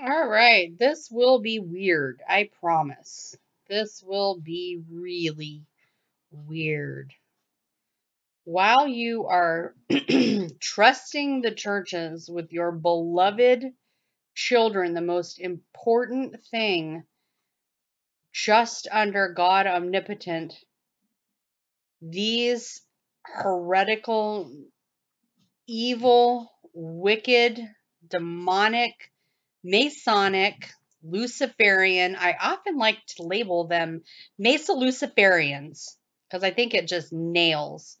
All right, this will be weird. I promise. This will be really weird. While you are trusting the churches with your beloved children, the most important thing just under God omnipotent, these heretical, evil, wicked, demonic, Masonic, Luciferian, I often like to label them Mesa Luciferians because I think it just nails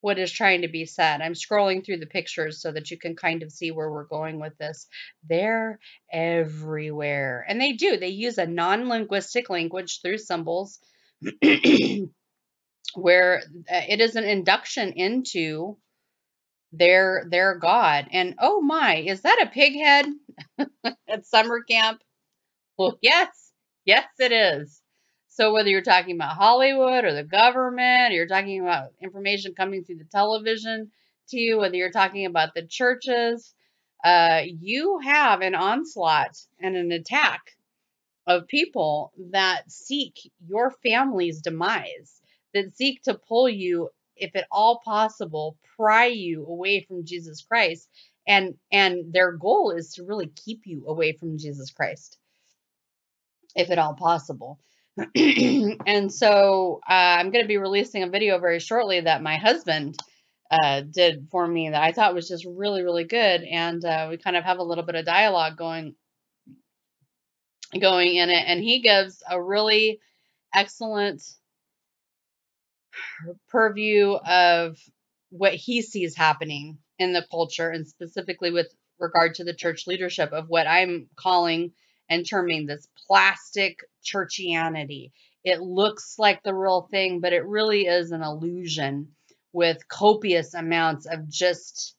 what is trying to be said. I'm scrolling through the pictures so that you can kind of see where we're going with this. They're everywhere. And they do. They use a non linguistic language through symbols where uh, it is an induction into their their god. And oh my is that a pig head at summer camp? Well yes yes it is. So whether you're talking about Hollywood or the government, or you're talking about information coming through the television to you, whether you're talking about the churches, uh, you have an onslaught and an attack of people that seek your family's demise, that seek to pull you, if at all possible, pry you away from Jesus Christ. And and their goal is to really keep you away from Jesus Christ, if at all possible. and so uh, I'm going to be releasing a video very shortly that my husband uh, did for me that I thought was just really, really good. And uh, we kind of have a little bit of dialogue going going in it. And he gives a really excellent purview of what he sees happening in the culture and specifically with regard to the church leadership of what I'm calling and terming this plastic churchianity. It looks like the real thing, but it really is an illusion with copious amounts of just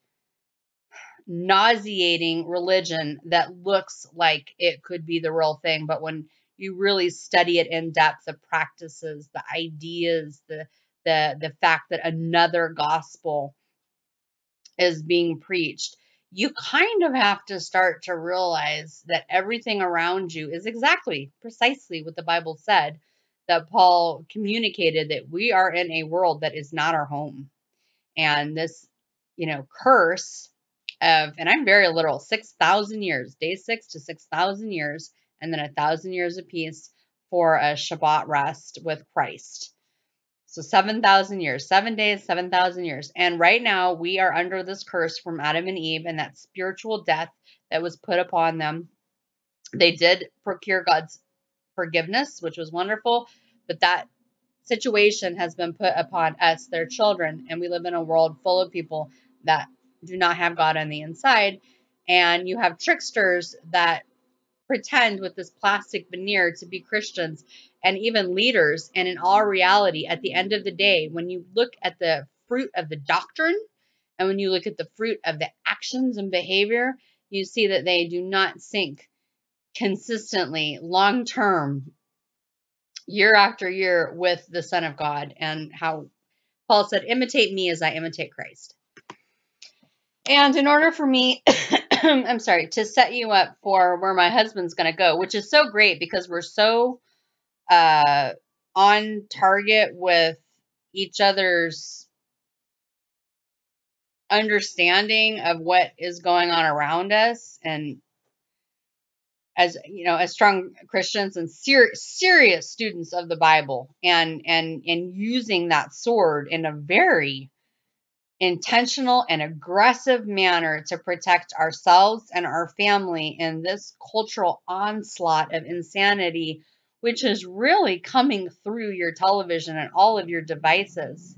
nauseating religion that looks like it could be the real thing. But when you really study it in depth, the practices, the ideas, the the the fact that another gospel is being preached, you kind of have to start to realize that everything around you is exactly, precisely what the Bible said, that Paul communicated that we are in a world that is not our home. And this, you know, curse of, and I'm very literal, 6,000 years, day six to 6,000 years, and then a thousand years peace for a Shabbat rest with Christ. So 7,000 years, seven days, 7,000 years. And right now we are under this curse from Adam and Eve and that spiritual death that was put upon them. They did procure God's forgiveness, which was wonderful, but that situation has been put upon us, their children, and we live in a world full of people that do not have God on the inside. And you have tricksters that pretend with this plastic veneer to be Christians and even leaders. And in all reality, at the end of the day, when you look at the fruit of the doctrine and when you look at the fruit of the actions and behavior, you see that they do not sink consistently, long term, year after year with the Son of God and how Paul said, imitate me as I imitate Christ. And in order for me, I'm sorry, to set you up for where my husband's going to go, which is so great because we're so uh, on target with each other's understanding of what is going on around us. And as you know as strong christians and ser- serious students of the bible and and and using that sword in a very intentional and aggressive manner to protect ourselves and our family in this cultural onslaught of insanity which is really coming through your television and all of your devices.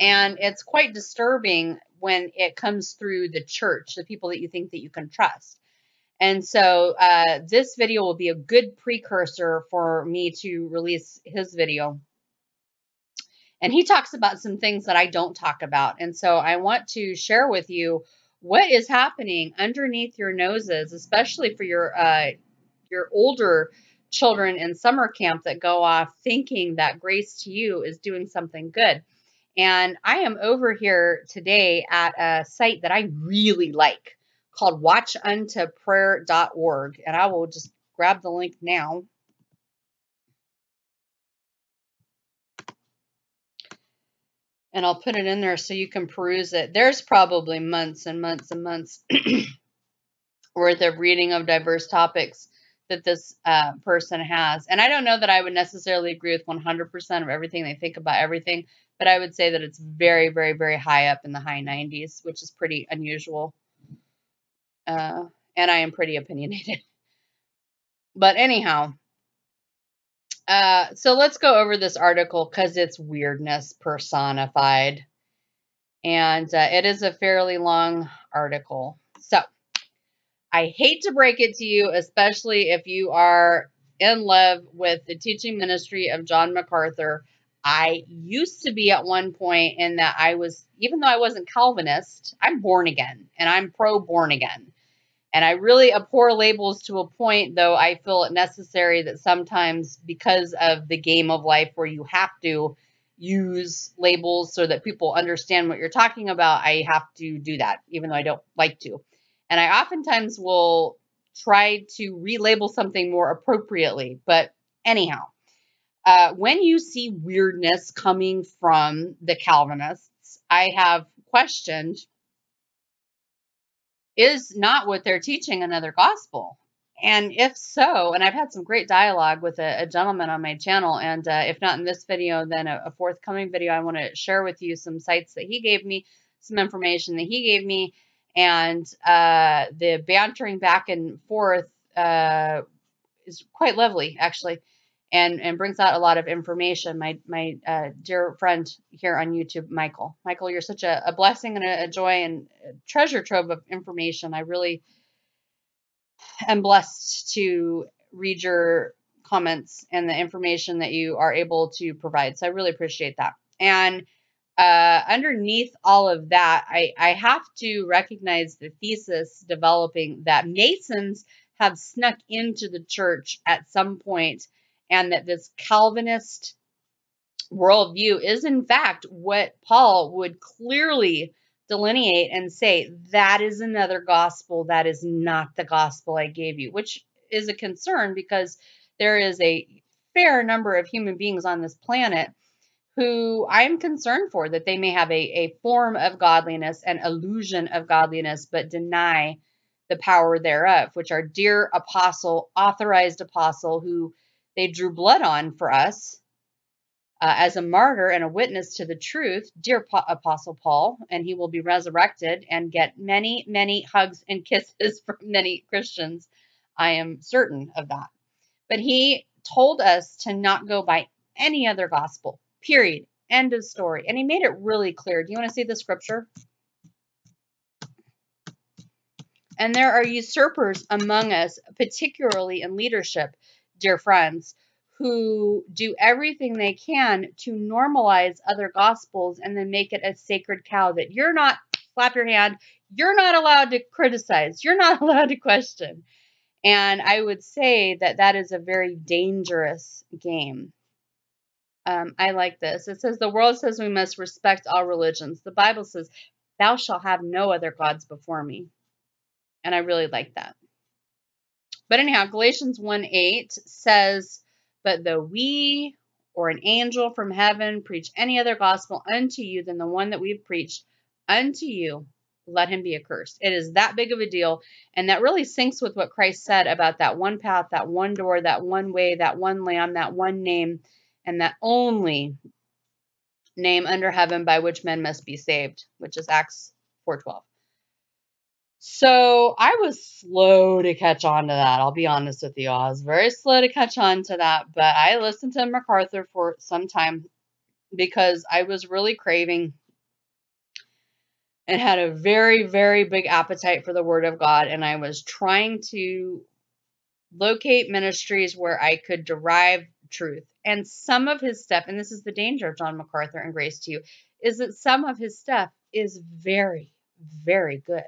And it's quite disturbing when it comes through the church, the people that you think that you can trust. And so uh, this video will be a good precursor for me to release his video. And he talks about some things that I don't talk about. And so I want to share with you what is happening underneath your noses, especially for your uh, your older children in summer camp that go off thinking that Grace to You is doing something good. And I am over here today at a site that I really like called watchuntoprayer.org. And I will just grab the link now. And I'll put it in there so you can peruse it. There's probably months and months and months worth of reading of diverse topics that this uh, person has. And I don't know that I would necessarily agree with 100% of everything they think about everything, but I would say that it's very, very, very high up in the high 90s, which is pretty unusual. Uh, and I am pretty opinionated. But anyhow, uh, so let's go over this article because it's weirdness personified. And uh, it is a fairly long article. So I hate to break it to you, especially if you are in love with the teaching ministry of John MacArthur. I used to be at one point in that I was, even though I wasn't Calvinist, I'm born again and I'm pro born again. And I really abhor labels to a point, though I feel it necessary that sometimes, because of the game of life where you have to use labels so that people understand what you're talking about, I have to do that, even though I don't like to. And I oftentimes will try to relabel something more appropriately. But anyhow, uh, when you see weirdness coming from the Calvinists, I have questioned is not what they're teaching another gospel? And if so, and I've had some great dialogue with a, a gentleman on my channel, and uh, if not in this video, then a, a forthcoming video, I want to share with you some sites that he gave me, some information that he gave me, and uh, the bantering back and forth uh, is quite lovely, actually and and brings out a lot of information. My my uh, dear friend here on YouTube, Michael. Michael, you're such a, a blessing and a, a, joy and a treasure trove of information. I really am blessed to read your comments and the information that you are able to provide. So I really appreciate that. And uh, underneath all of that, I, I have to recognize the thesis developing that Masons have snuck into the church at some point and that this Calvinist worldview is, in fact, what Paul would clearly delineate and say that is another gospel that is not the gospel I gave you, which is a concern because there is a fair number of human beings on this planet who I am concerned for that they may have a, a form of godliness and illusion of godliness, but deny the power thereof, which our dear apostle, authorized apostle, who they drew blood on for us uh, as a martyr and a witness to the truth, dear Apostle Paul, and he will be resurrected and get many, many hugs and kisses from many Christians. I am certain of that. But he told us to not go by any other gospel, period. End of story. And he made it really clear. Do you want to see the scripture? And there are usurpers among us, particularly in leadership, dear friends, who do everything they can to normalize other gospels and then make it a sacred cow that you're not, slap your hand, you're not allowed to criticize, you're not allowed to question. And I would say that that is a very dangerous game. Um, I like this. It says, The world says we must respect all religions. The Bible says, Thou shalt have no other gods before me. And I really like that. But anyhow, Galatians 1 8 says, But though we or an angel from heaven preach any other gospel unto you than the one that we've preached unto you, let him be accursed. It is that big of a deal. And that really syncs with what Christ said about that one path, that one door, that one way, that one lamb, that one name, and that only name under heaven by which men must be saved, which is Acts 4:12. So I was slow to catch on to that. I'll be honest with you. I was very slow to catch on to that, but I listened to MacArthur for some time because I was really craving and had a very, very big appetite for the Word of God. And I was trying to locate ministries where I could derive truth. And some of his stuff, and this is the danger of John MacArthur and grace to you, is that some of his stuff is very, very good.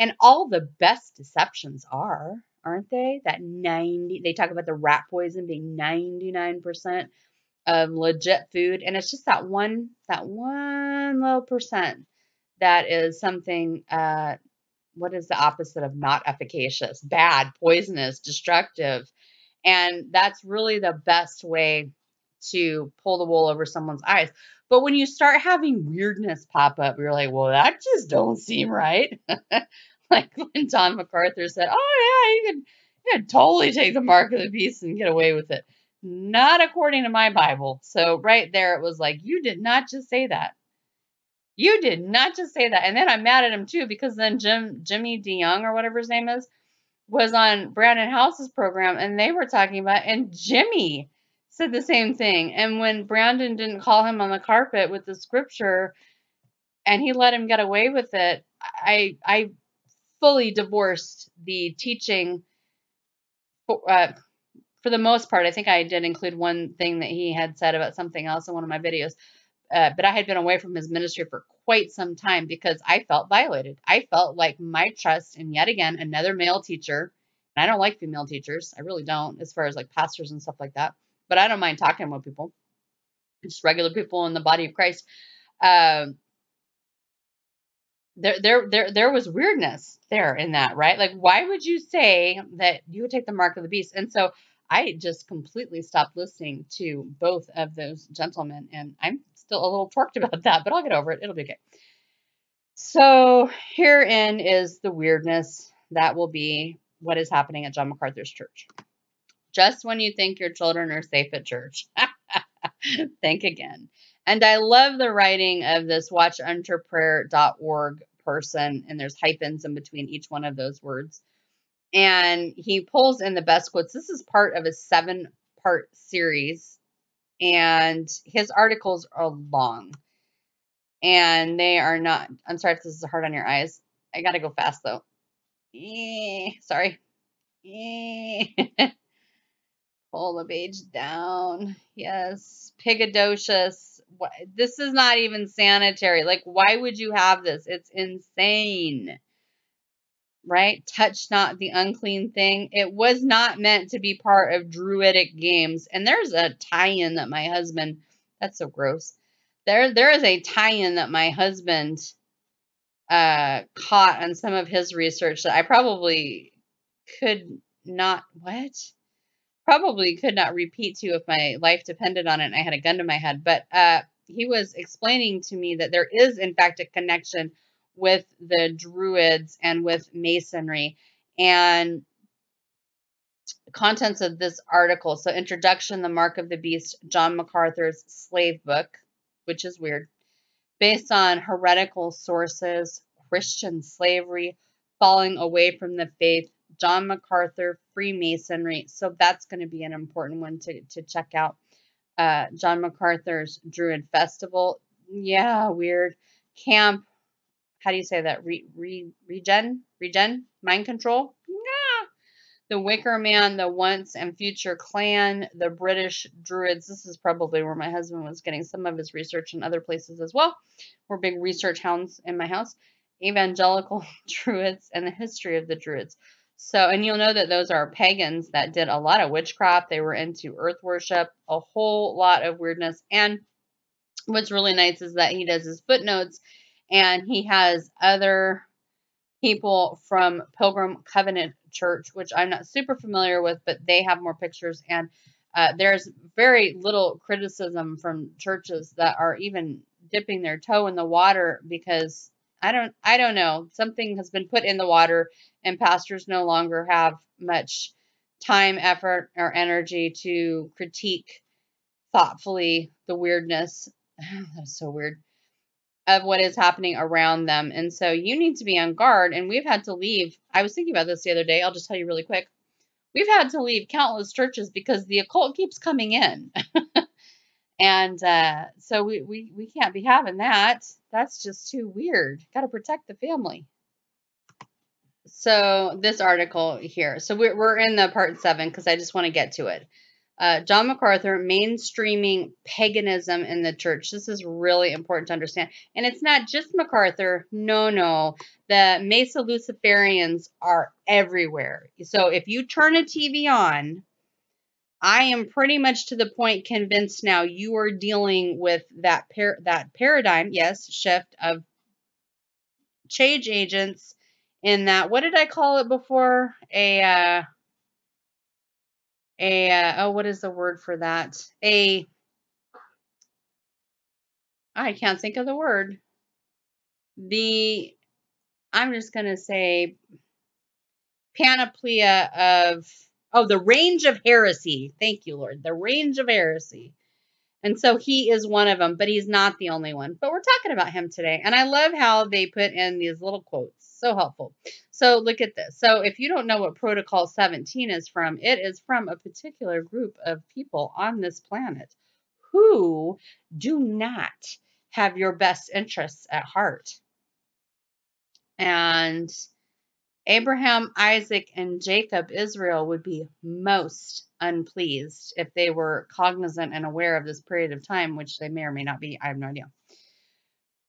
And all the best deceptions are, aren't they? That 90, they talk about the rat poison being 99% of legit food. And it's just that one, that one little percent that is something uh, what is the opposite of not efficacious? Bad, poisonous, destructive. And that's really the best way to pull the wool over someone's eyes. But when you start having weirdness pop up, you're like, well, that just don't seem right. like when John MacArthur said, oh, yeah, you could, you could totally take the mark of the beast and get away with it. Not according to my Bible. So right there, it was like, you did not just say that. You did not just say that. And then I'm mad at him too because then Jim Jimmy DeYoung or whatever his name is was on Brannon Howse's program and they were talking about and Jimmy said the same thing. And when Brannon didn't call him on the carpet with the scripture and he let him get away with it, I I fully divorced the teaching for, uh, for the most part. I think I did include one thing that he had said about something else in one of my videos. Uh, but I had been away from his ministry for quite some time because I felt violated. I felt like my trust in yet again another male teacher. And I don't like female teachers. I really don't, as far as like pastors and stuff like that. But I don't mind talking with people, just regular people in the body of Christ. Um, there, there, there, there was weirdness there in that, right? Like, why would you say that you would take the mark of the beast? And so I just completely stopped listening to both of those gentlemen, and I'm still a little torqued about that, but I'll get over it. It'll be okay. So herein is the weirdness that will be what is happening at John MacArthur's church. Just when you think your children are safe at church, think again. And I love the writing of this watchuntoprayer.org person, and there's hyphens in between each one of those words. And he pulls in the best quotes. This is part of a seven part series and his articles are long and they are not i'm sorry if this is hard on your eyes i gotta go fast though sorry. pull the page down yes pigadocious this is not even sanitary like why would you have this it's insane right? Touch not the unclean thing. It was not meant to be part of druidic games. And there's a tie-in that my husband, that's so gross. There, there is a tie-in that my husband uh, caught on some of his research that I probably could not, what? Probably could not repeat to you if my life depended on it and I had a gun to my head. But uh, he was explaining to me that there is, in fact, a connection with the Druids and with Masonry. And contents of this article. So, introduction, the mark of the beast, John MacArthur's slave book, which is weird, based on heretical sources, Christian slavery, falling away from the faith, John MacArthur, Freemasonry. So, that's going to be an important one to, to check out. Uh, John MacArthur's Druid Festival. Yeah, weird. Camp how do you say that? Re, re, regen? Regen? Mind control? Yeah. The Wicker Man, the Once and Future Clan, the British Druids. This is probably where my husband was getting some of his research in other places as well. We're big research hounds in my house. Evangelical Druids and the history of the Druids. So, and you'll know that those are pagans that did a lot of witchcraft. They were into earth worship, a whole lot of weirdness. And what's really nice is that he does his footnotes and he has other people from Pilgrim Covenant Church, which I'm not super familiar with, but they have more pictures. And uh, there's very little criticism from churches that are even dipping their toe in the water because I don't I don't know something has been put in the water and pastors no longer have much time, effort, or energy to critique thoughtfully the weirdness. That's so weird of what is happening around them. And so you need to be on guard. And we've had to leave. I was thinking about this the other day. I'll just tell you really quick. We've had to leave countless churches because the occult keeps coming in. and uh, so we, we, we can't be having that. That's just too weird. Got to protect the family. So this article here. So we're, we're in the part seven because I just want to get to it uh, John MacArthur, mainstreaming paganism in the church. This is really important to understand. And it's not just MacArthur. No, no. The Mesa Luciferians are everywhere. So if you turn a TV on, I am pretty much to the point convinced now you are dealing with that par- that paradigm, yes, shift of change agents in that what did I call it before? A uh, a uh, oh what is the word for that? A I can't think of the word. The I'm just gonna say panoplia of oh the range of heresy. Thank you, Lord. The range of heresy. And so he is one of them, but he's not the only one. But we're talking about him today. And I love how they put in these little quotes. So helpful. So look at this. So if you don't know what Protocol 17 is from, it is from a particular group of people on this planet who do not have your best interests at heart. And Abraham, Isaac, and Jacob, Israel, would be most unpleased if they were cognizant and aware of this period of time, which they may or may not be. I have no idea.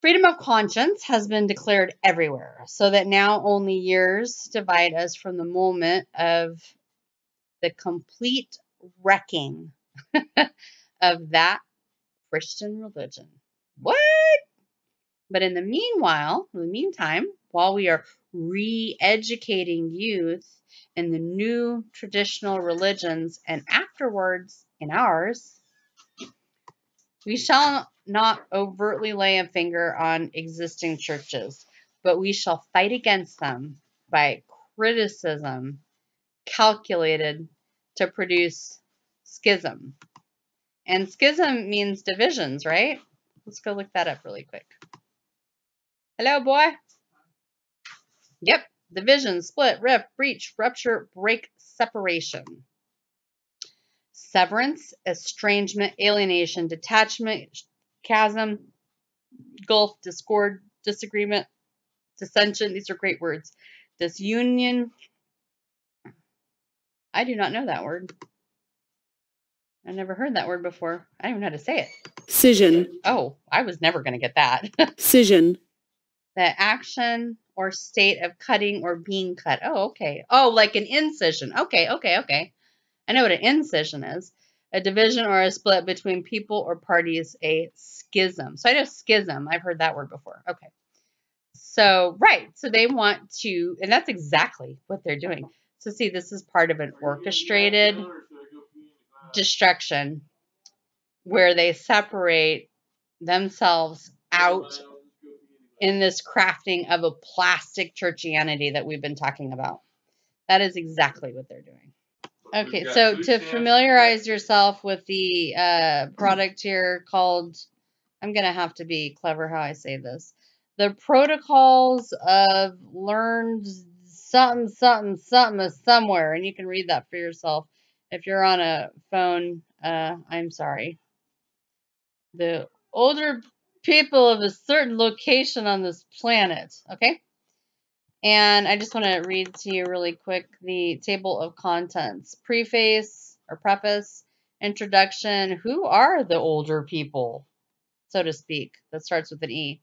Freedom of conscience has been declared everywhere, so that now only years divide us from the moment of the complete wrecking of that Christian religion. What? But in the meanwhile, in the meantime, while we are re educating youth in the new traditional religions and afterwards in ours, we shall not overtly lay a finger on existing churches, but we shall fight against them by criticism calculated to produce schism. And schism means divisions, right? Let's go look that up really quick. Hello, boy. Yep. Division, split, rift, breach, rupture, break, separation. Severance, estrangement, alienation, detachment, chasm, gulf, discord, disagreement, dissension. These are great words. Disunion. I do not know that word. I never heard that word before. I don't even know how to say it. Scission. Oh, I was never going to get that. Scission. The action or state of cutting or being cut. Oh, okay. Oh, like an incision. Okay, okay, okay. I know what an incision is. A division or a split between people or parties, a schism. So I know schism. I've heard that word before. Okay. So, right. So they want to, and that's exactly what they're doing. So, see, this is part of an orchestrated destruction where they separate themselves out in this crafting of a plastic churchianity that we've been talking about. That is exactly what they're doing. Okay, so to familiarize yourself with the uh, product here called, I'm going to have to be clever how I say this. The protocols of learned something, something, something somewhere. And you can read that for yourself. If you're on a phone, uh, I'm sorry. The older people of a certain location on this planet. Okay? And I just want to read to you really quick the table of contents. Preface or preface, introduction. Who are the older people, so to speak? That starts with an E.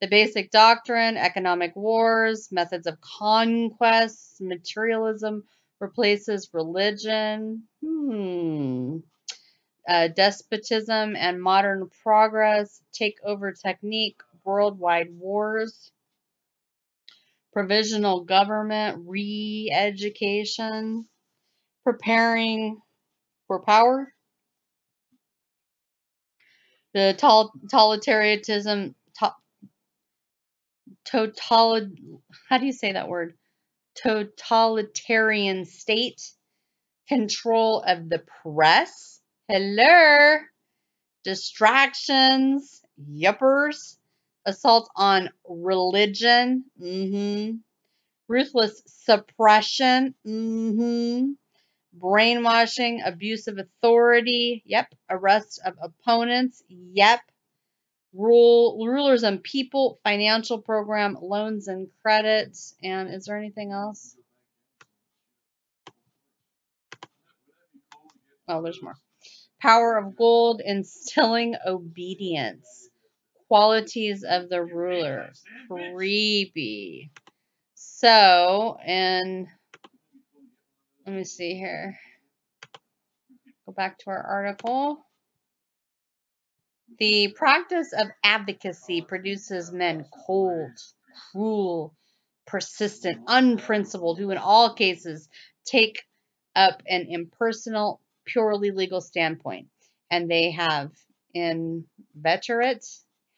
The basic doctrine, economic wars, methods of conquest, materialism replaces religion. Hmm uh, despotism and modern progress, takeover technique, worldwide wars, provisional government, re education, preparing for power, the totalitarianism, to, total, how do you say that word? Totalitarian state, control of the press Hello. Distractions. Yuppers. Assault on religion. Mm-hmm. Ruthless suppression. Mm-hmm. Brainwashing. Abuse of authority. Yep. Arrest of opponents. Yep. Rule rulers and people. Financial program. Loans and credits. And is there anything else? Oh, there's more. Power of gold, instilling obedience. Qualities of the ruler. Creepy. So, and let me see here. Go back to our article. The practice of advocacy produces men cold, cruel, persistent, unprincipled, who in all cases take up an impersonal, purely legal standpoint. And they have inveterate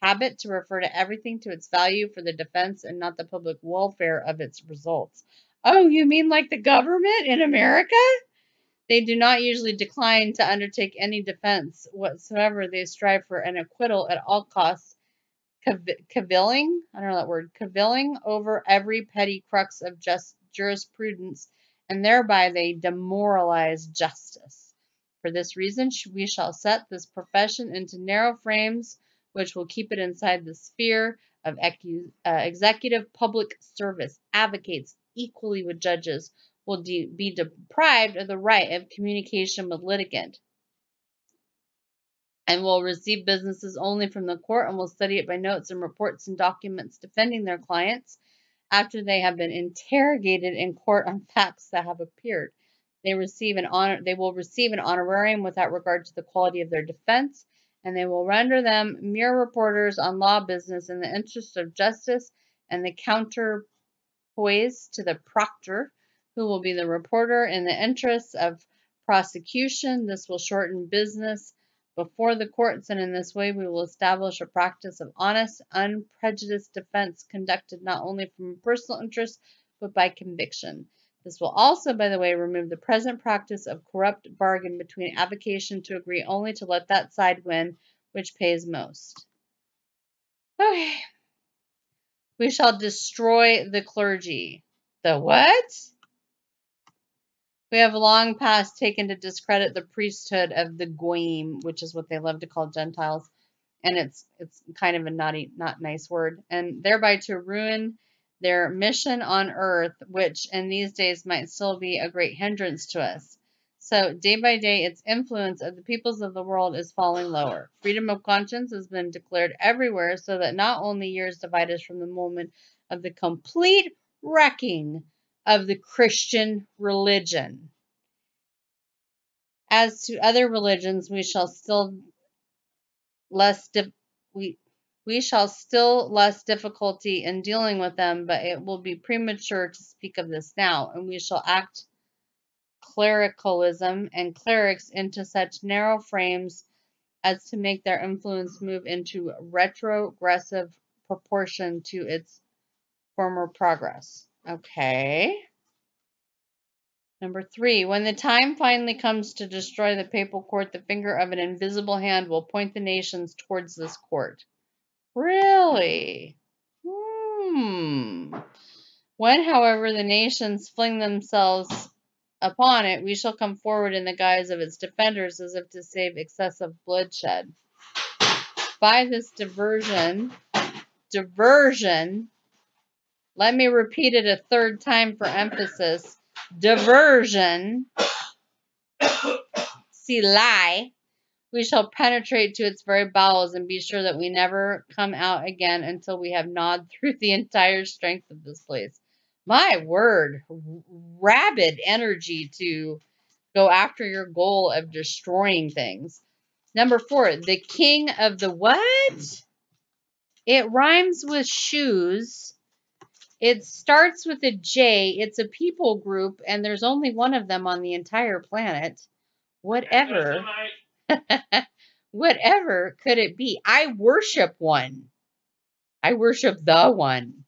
habit to refer to everything to its value for the defense and not the public welfare of its results. Oh, you mean like the government in America? They do not usually decline to undertake any defense whatsoever. They strive for an acquittal at all costs, cavilling, I don't know that word, cavilling over every petty crux of just jurisprudence, and thereby they demoralize justice. For this reason, we shall set this profession into narrow frames which will keep it inside the sphere of uh, executive public service. Advocates, equally with judges, will de be deprived of the right of communication with litigant and will receive businesses only from the court and will study it by notes and reports and documents defending their clients after they have been interrogated in court on facts that have appeared. They receive an honor they will receive an honorarium without regard to the quality of their defense and they will render them mere reporters on law business in the interest of justice and the counterpoise to the proctor, who will be the reporter in the interests of prosecution. This will shorten business before the courts, and in this way we will establish a practice of honest, unprejudiced defense conducted not only from personal interest but by conviction. This will also, by the way, remove the present practice of corrupt bargain between avocation to agree only to let that side win which pays most. Okay. We shall destroy the clergy. The what? We have long past taken to discredit the priesthood of the Goyim, which is what they love to call Gentiles, and it's it's kind of a naughty, not nice word, and thereby to ruin their mission on earth, which in these days might still be a great hindrance to us. So, day by day, its influence of the peoples of the world is falling lower. Freedom of conscience has been declared everywhere, so that not only years divide us from the moment of the complete wrecking of the Christian religion. As to other religions, we shall still less we we shall still less difficulty in dealing with them, but it will be premature to speak of this now, and we shall act clericalism and clerics into such narrow frames as to make their influence move into retrogressive proportion to its former progress. Okay. Number three, when the time finally comes to destroy the papal court, the finger of an invisible hand will point the nations towards this court. Really? Hmm. When, however, the nations fling themselves upon it, we shall come forward in the guise of its defenders as if to save excessive bloodshed. By this diversion, diversion, let me repeat it a third time for emphasis, diversion, see lie, we shall penetrate to its very bowels and be sure that we never come out again until we have gnawed through the entire strength of this place. My word, rabid energy to go after your goal of destroying things. Number four, the king of the what? It rhymes with shoes. It starts with a J. It's a people group, and there's only one of them on the entire planet. Whatever. Whatever could it be? I worship one. I worship the one.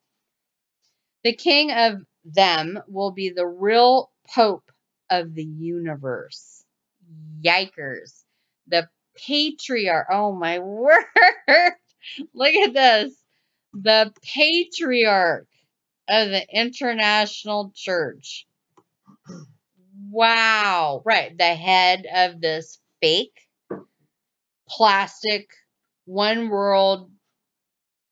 The king of them will be the real pope of the universe. Yikers. The patriarch. Oh my word. Look at this. The patriarch of the international church. Wow. Right. The head of this fake plastic one world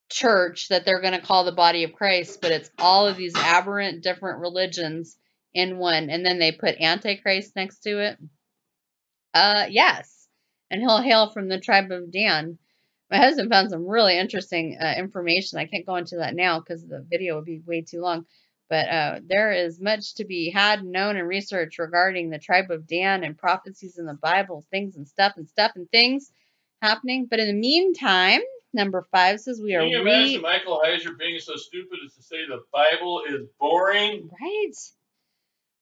church that they're going to call the body of Christ, but it's all of these aberrant different religions in one. And then they put Antichrist next to it. Uh, yes. And he'll hail from the tribe of Dan. My husband found some really interesting uh, information. I can't go into that now because the video would be way too long. But uh, there is much to be had, known, and researched regarding the tribe of Dan and prophecies in the Bible, things and stuff and stuff and things happening. But in the meantime, Number five says we are Can you imagine Michael Heiser being so stupid as to say the Bible is boring? right.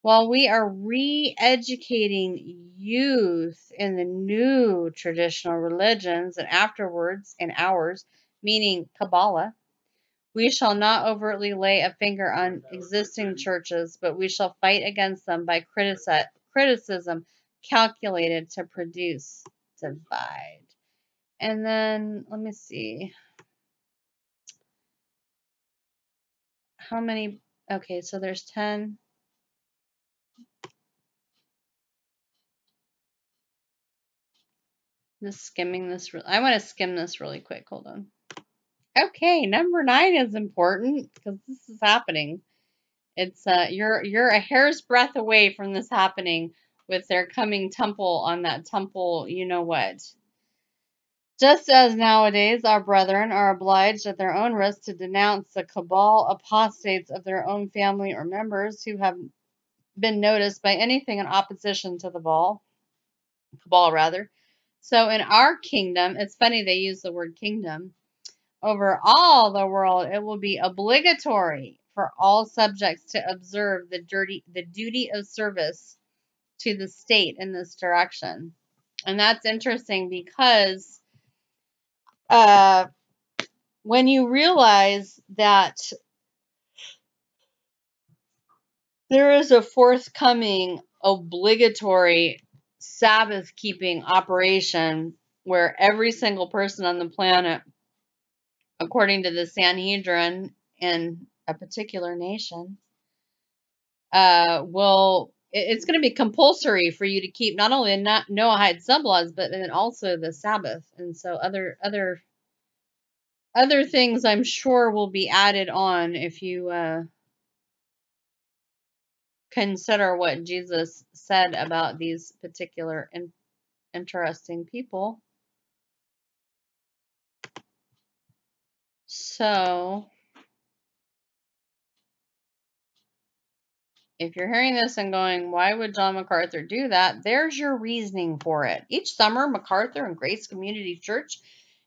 While we are re-educating youth in the new traditional religions and afterwards in ours, meaning Kabbalah, we shall not overtly lay a finger on existing churches, but we shall fight against them by critici- criticism calculated to produce divide. And then let me see. How many? Okay, so there's 10. Just skimming this. I want to skim this really quick. Hold on. Okay, number nine is important because this is happening. It's uh, you're you're a hair's breadth away from this happening with their coming temple on that temple. You know what? Just as nowadays our brethren are obliged at their own risk to denounce the cabal apostates of their own family or members who have been noticed by anything in opposition to the ball, cabal rather. So in our kingdom, it's funny they use the word kingdom. Over all the world, it will be obligatory for all subjects to observe the dirty the duty of service to the state in this direction. And that's interesting because uh, when you realize that there is a forthcoming obligatory Sabbath keeping operation where every single person on the planet, according to the Sanhedrin in a particular nation, uh, will it's going to be compulsory for you to keep not only not Noahide sublaws, but then also the Sabbath, and so other other other things I'm sure will be added on if you uh, consider what Jesus said about these particular in, interesting people. So, if you're hearing this and going, why would John MacArthur do that? There's your reasoning for it. Each summer, MacArthur and Grace Community Church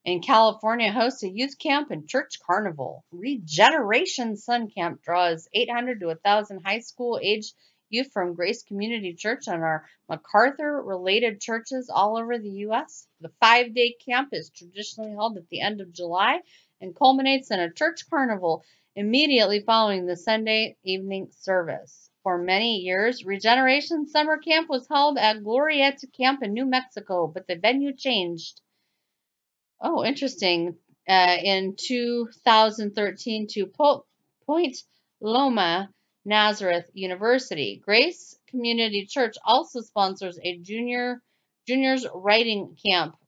in California hosts a youth camp and church carnival. Regeneration Sun Camp draws 800 to 1,000 high school age youth from Grace Community Church and our MacArthur related churches all over the U.S. The five day camp is traditionally held at the end of July and culminates in a church carnival immediately following the Sunday evening service. For many years, Regeneration Summer Camp was held at Glorieta Camp in New Mexico, but the venue changed. Oh, interesting. Uh, in 2013 to po- Point Loma Nazarene University. Grace Community Church also sponsors a junior juniors writing camp,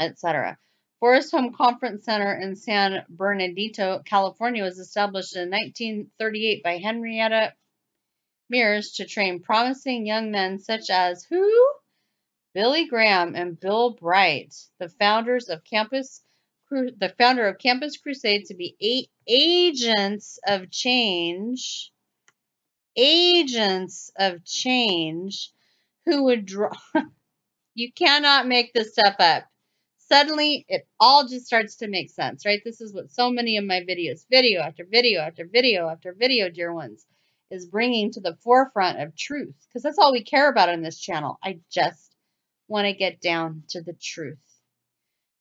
etc. Forest Home Conference Center in San Bernardino, California was established in 1938 by Henrietta Mears to train promising young men such as who? Billy Graham and Bill Bright, the founders of Campus the founder of Campus Crusade to be agents of change, agents of change who would draw you cannot make this stuff up. Suddenly it all just starts to make sense, right? This is what so many of my videos, video after video after video after video, dear ones, is bringing to the forefront of truth because that's all we care about on this channel. I just want to get down to the truth.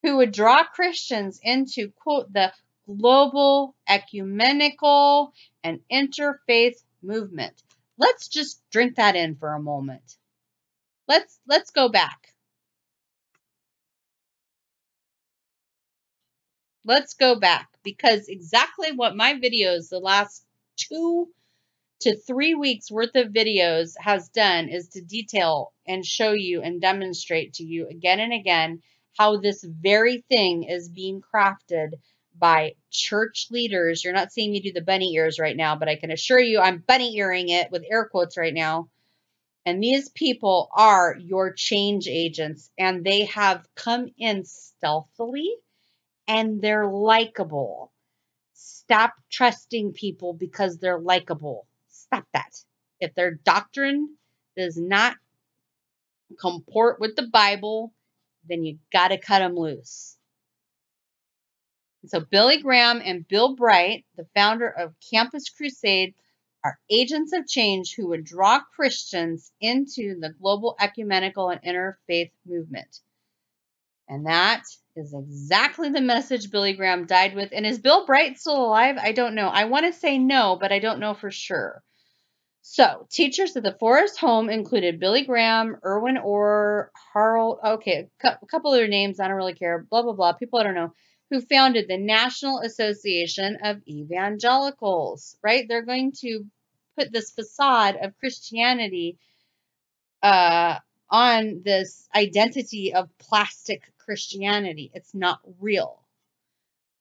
Who would draw Christians into, quote, the global, ecumenical, and interfaith movement. Let's just drink that in for a moment. Let's let's go back. Let's go back because exactly what my videos the last 2 to 3 weeks worth of videos has done is to detail and show you and demonstrate to you again and again how this very thing is being crafted by church leaders. You're not seeing me do the bunny ears right now, but I can assure you I'm bunny earing it with air quotes right now. And these people are your change agents, and they have come in stealthily and they're likable. Stop trusting people because they're likable. Stop that. If their doctrine does not comport with the Bible, then you got to cut them loose. So Billy Graham and Bill Bright, the founder of Campus Crusade, are agents of change who would draw Christians into the global ecumenical and interfaith movement. And that is exactly the message Billy Graham died with. And is Bill Bright still alive? I don't know. I want to say no, but I don't know for sure. So, teachers at the Forest Home included Billy Graham, Irwin Orr, Harold, okay, a couple other names, I don't really care, blah, blah, blah, people I don't know, who founded the National Association of Evangelicals, right? They're going to put this facade of Christianity uh, on this identity of plastic Christianity. It's not real.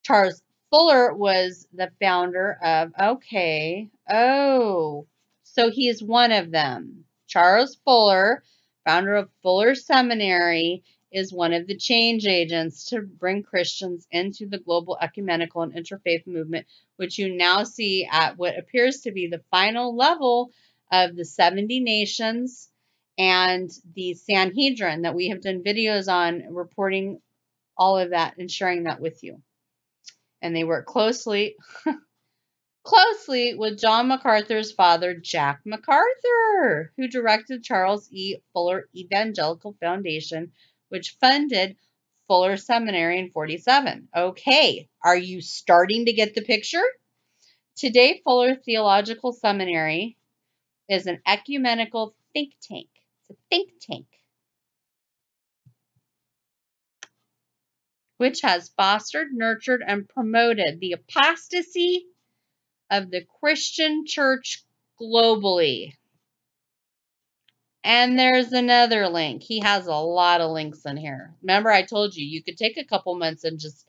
Charles Fuller was the founder of, okay, oh, so he is one of them. Charles Fuller, founder of Fuller Seminary, is one of the change agents to bring Christians into the global ecumenical and interfaith movement, which you now see at what appears to be the final level of the 70 nations and the Sanhedrin that we have done videos on reporting all of that and sharing that with you. And they work closely closely with John MacArthur's father, Jack MacArthur, who directed Charles E. Fuller Evangelical Foundation, which funded Fuller Seminary in 47. Okay, are you starting to get the picture? Today, Fuller Theological Seminary is an ecumenical think tank. It's a think tank. Which has fostered, nurtured, and promoted the apostasy of the Christian church globally. And there's another link. He has a lot of links in here. Remember, I told you, you could take a couple months and just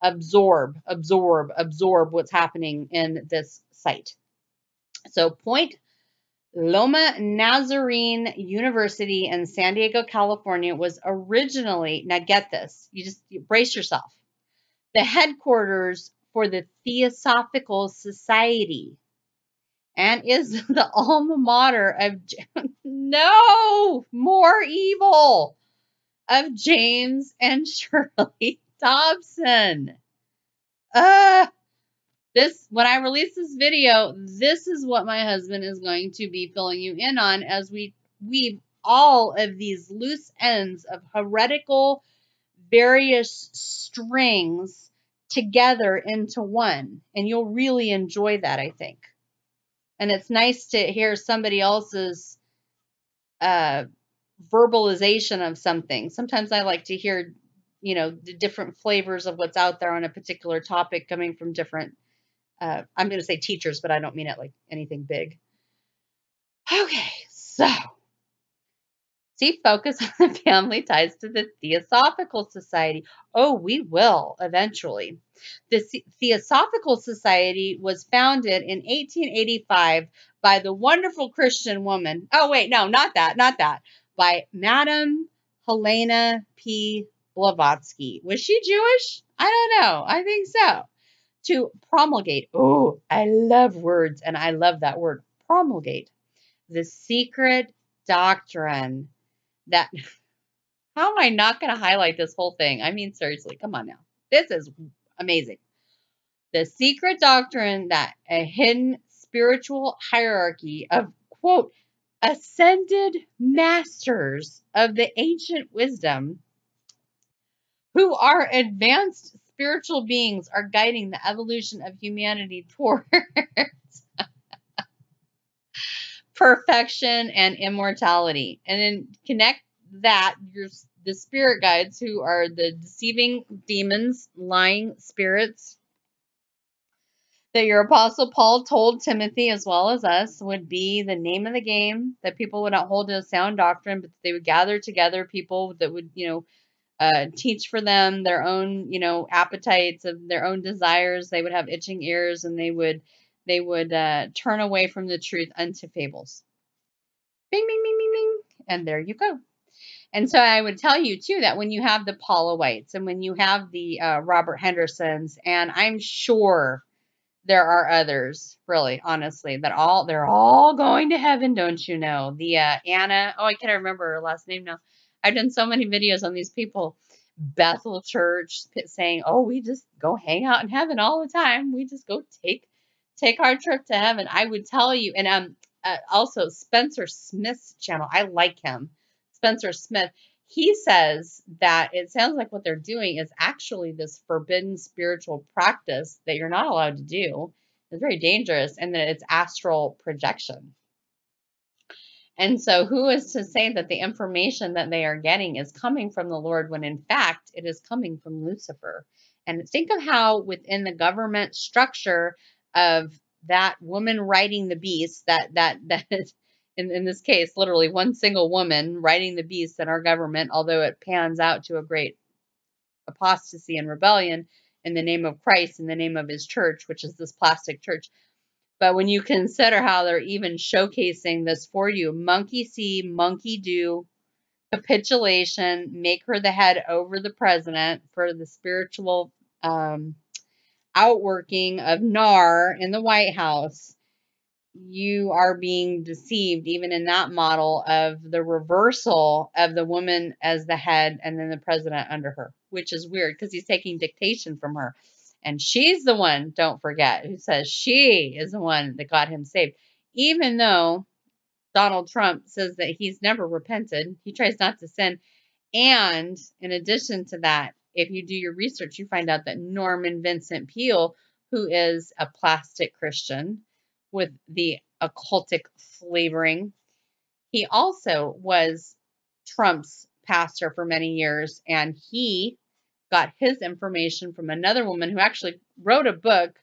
absorb, absorb, absorb what's happening in this site. So, Point Loma Nazarene University in San Diego, California was originally, now get this, you just you brace yourself, the headquarters for the Theosophical Society and is the alma mater of no more evil of James and Shirley Dobson. Uh this when I release this video, this is what my husband is going to be filling you in on as we weave all of these loose ends of heretical various strings together into one. And you'll really enjoy that, I think. And it's nice to hear somebody else's uh, verbalization of something. Sometimes I like to hear, you know, the different flavors of what's out there on a particular topic coming from different, uh, I'm going to say teachers, but I don't mean it like anything big. Okay, so See, focus on the family ties to the Theosophical Society. Oh, we will eventually. The Theosophical Society was founded in 1885 by the wonderful Christian woman. Oh, wait, no, not that, not that. By Madame Helena P. Blavatsky. Was she Jewish? I don't know. I think so. To promulgate. Oh, I love words, and I love that word. Promulgate. The secret doctrine that how am I not going to highlight this whole thing? I mean, seriously, come on now. This is amazing. The secret doctrine that a hidden spiritual hierarchy of, quote, ascended masters of the ancient wisdom who are advanced spiritual beings are guiding the evolution of humanity towards perfection and immortality. And then connect that your the spirit guides who are the deceiving demons, lying spirits that your apostle Paul told Timothy as well as us would be the name of the game that people would not hold to a sound doctrine, but they would gather together people that would, you know, uh, teach for them their own, you know, appetites of their own desires. They would have itching ears and they would they would uh, turn away from the truth unto fables. Bing, bing, bing, bing, bing. And there you go. And so I would tell you too that when you have the Paula Whites and when you have the uh, Robert Hendersons, and I'm sure there are others, really, honestly, that all they're all going to heaven, don't you know? The uh, Anna, oh, I can't remember her last name now. I've done so many videos on these people, Bethel Church saying, "Oh, we just go hang out in heaven all the time. We just go take take our trip to heaven." I would tell you, and um, uh, also Spencer Smith's channel. I like him, Spencer Smith. He says that it sounds like what they're doing is actually this forbidden spiritual practice that you're not allowed to do. It's very dangerous, and that it's astral projection. And so, who is to say that the information that they are getting is coming from the Lord when in fact it is coming from Lucifer? And think of how within the government structure of that woman riding the beast, that that that in, in this case, literally one single woman riding the beast in our government, although it pans out to a great apostasy and rebellion in the name of Christ, in the name of his church, which is this plastic church. But when you consider how they're even showcasing this for you, monkey see, monkey do, capitulation, make her the head over the president for the spiritual um, outworking of NAR in the White House, you are being deceived, even in that model of the reversal of the woman as the head and then the president under her, which is weird because he's taking dictation from her. And she's the one, don't forget, who says she is the one that got him saved. Even though Donald Trump says that he's never repented, he tries not to sin. And in addition to that, if you do your research, you find out that Norman Vincent Peale, who is a plastic Christian with the occultic flavoring, he also was Trump's pastor for many years. And he got his information from another woman who actually wrote a book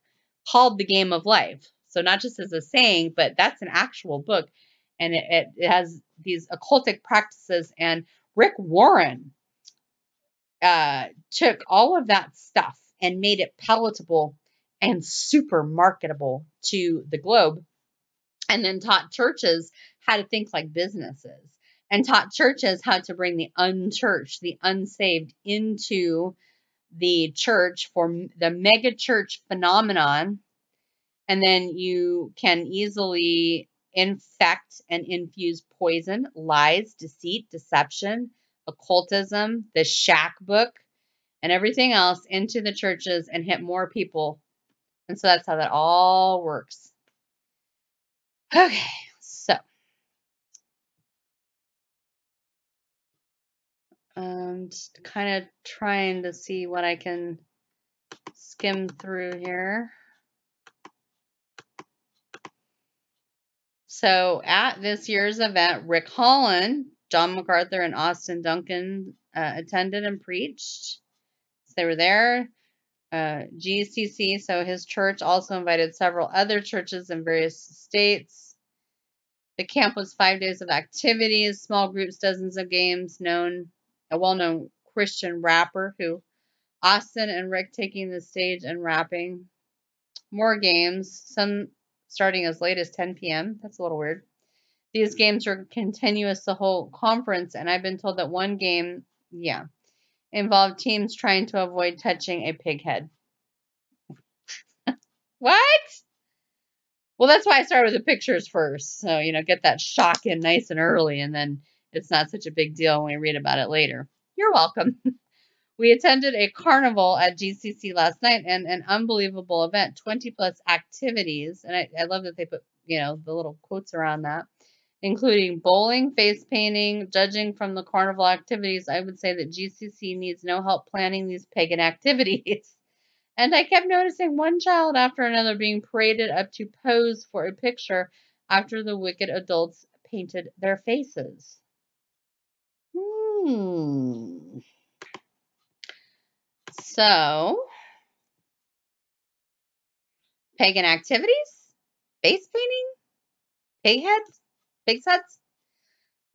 called The Game of Life. So not just as a saying, but that's an actual book. And it, it, has these occultic practices. And Rick Warren uh, took all of that stuff and made it palatable and super marketable to the globe. And then taught churches how to think like businesses and taught churches how to bring the unchurched, the unsaved into the church for the mega church phenomenon. And then you can easily infect and infuse poison, lies, deceit, deception, occultism, the shack book, and everything else into the churches and hit more people. And so that's how that all works. Okay, so I'm just kind of trying to see what I can skim through here. So at this year's event, Rick Holland, John MacArthur, and Austin Duncan uh, attended and preached. So they were there. Uh, GCC, so his church also invited several other churches in various states. The camp was five days of activities, small groups, dozens of games, known a well-known Christian rapper who Austin and Rick taking the stage and rapping. More games, some starting as late as 10 p.m. That's a little weird. These games were continuous the whole conference, and I've been told that one game, yeah, involved teams trying to avoid touching a pig head. what? Well, that's why I started with the pictures first. So, you know, get that shock in nice and early, and then it's not such a big deal when we read about it later. You're welcome. we attended a carnival at GCC last night and an unbelievable event, 20 plus activities. And I, I love that they put, you know, the little quotes around that, including bowling, face painting, judging from the carnival activities. I would say that GCC needs no help planning these pagan activities. And I kept noticing one child after another being paraded up to pose for a picture after the wicked adults painted their faces. Hmm. So, pagan activities, face painting, pig heads,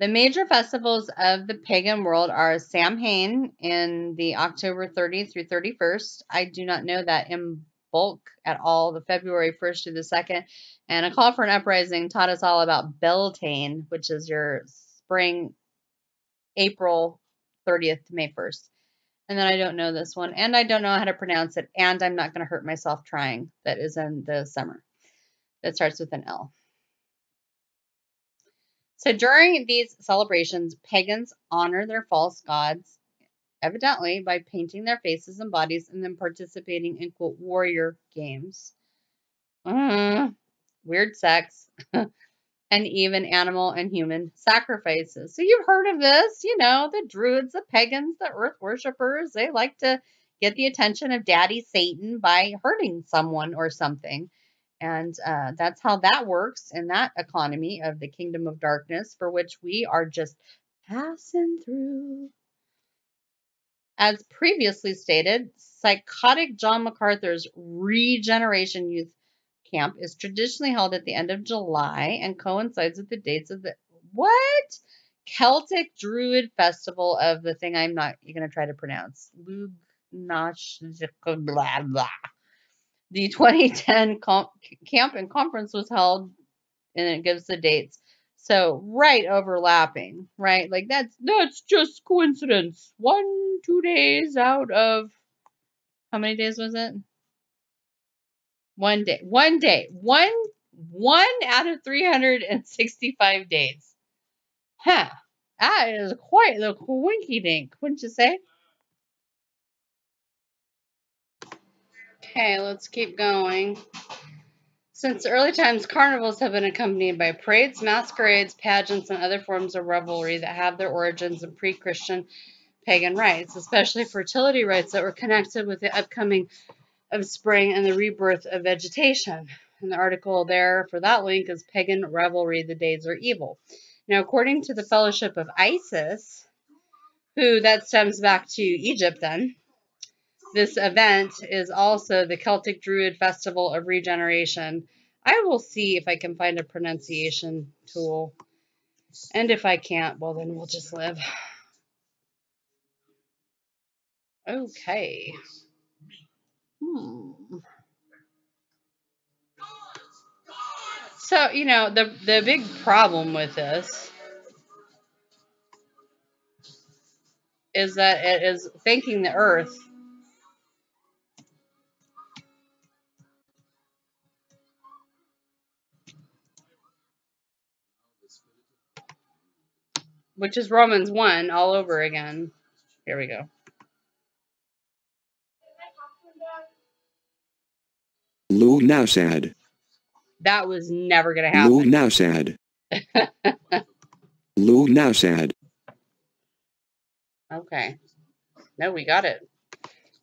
The major festivals of the pagan world are Samhain in the October 30th through 31st. I do not know that in bulk at all, the February 1st through the 2nd. And a call for an uprising taught us all about Beltane, which is your spring April 30th to May 1st. And then I don't know this one, and I don't know how to pronounce it, and I'm not going to hurt myself trying. That is in the summer. That starts with an L. So during these celebrations, pagans honor their false gods evidently by painting their faces and bodies and then participating in quote warrior games. Mm, weird sex. and even animal and human sacrifices. So you've heard of this, you know, the druids, the pagans, the earth worshippers, they like to get the attention of daddy Satan by hurting someone or something. And uh, that's how that works in that economy of the kingdom of darkness, for which we are just passing through. As previously stated, psychotic John MacArthur's Regeneration Youth Camp is traditionally held at the end of July and coincides with the dates of the what? Celtic Druid Festival of the thing I'm not going to try to pronounce. Lugnash, blah, blah. The 2010 camp and conference was held, and it gives the dates. So right overlapping, right? Like that's that's just coincidence. One, two days out of how many days was it? One day. One day. One one out of 365 days. Huh. That is quite the quinky dink, wouldn't you say? Okay, let's keep going. Since early times, carnivals have been accompanied by parades, masquerades, pageants, and other forms of revelry that have their origins in pre Christian pagan rites, especially fertility rites that were connected with the upcoming of spring and the rebirth of vegetation. And the article there for that link is Pagan Revelry, the Days Are Evil. Now, according to the Fellowship of Isis, who that stems back to Egypt then, this event is also the Celtic Druid Festival of Regeneration. I will see if I can find a pronunciation tool. And if I can't, well, then we'll just live. Okay. Hmm. So, you know, the the big problem with this is that it is thanking the earth which is Romans 1 all over again. Here we go. Lou now sad. That was never going to happen. Lou now sad. Lou now sad. Okay. No, we got it.